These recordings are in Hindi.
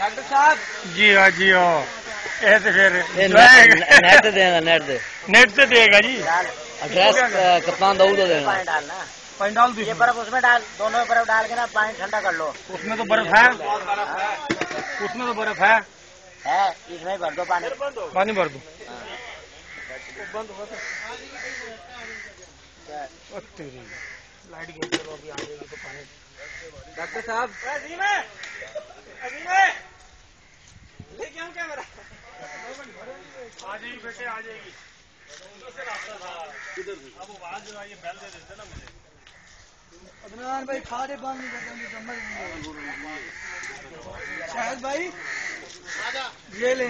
डॉक्टर साहब। जी हाँ जी हाँ। ऐसे फिर ये ने- नेट देना नेट दे। नेट से देगा जी। एड्रेस कप्तान दाऊद को देना। पानी डालना। पानी डाल दो ये बर्फ़ उसमें डाल दोनों में बर्फ़ डाल के ना पानी ठंडा कर लो। उसमें तो बर्फ़ है। उसमें तो बर्फ़ है। है इसमें भर दो पानी। पानी भर दो। ओ तेरी। लाइट गई चलो अभी आ जाएगी तो पानी। डॉक्टर साहब। आ जाएगी बेटे आ जाएगी अब आवाज़ जो है ये बैल दे देते ना मुझे अदनान भाई खारे समझ शायद भाई ये ले।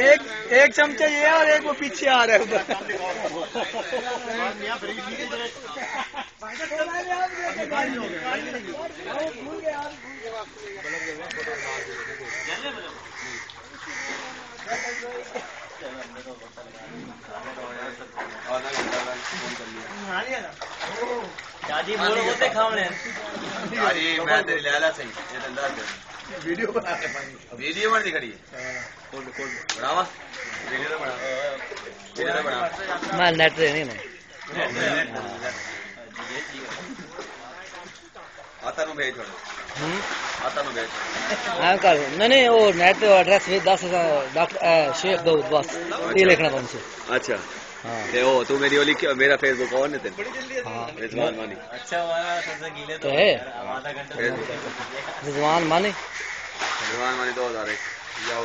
एक एक चमचा ये और एक वो पीछे आ रहा है। उधर दादी बोलो वो खावणे अरे मैं तेरी लैला सही ये धंधा कर वीडियो बना के वीडियो बन दी खड़ी खोल खोल बनावा वीडियो तो बना वीडियो तो बना मैं नेट भेज हाँ नहीं नहीं वो नेट पे एड्रेस भी दस डॉक्टर शेख दाऊद बस। ये लिखना तुमसे अच्छा। हाँ। ते ओ तू मेरी ओली मेरा फेसबुक ऑन है तेरे। हाँ रिजवान मानी। तो है। फेसबुक रिजवान माने। रिजवान मानी 2001 जाओ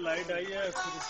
लाइट आई है फिर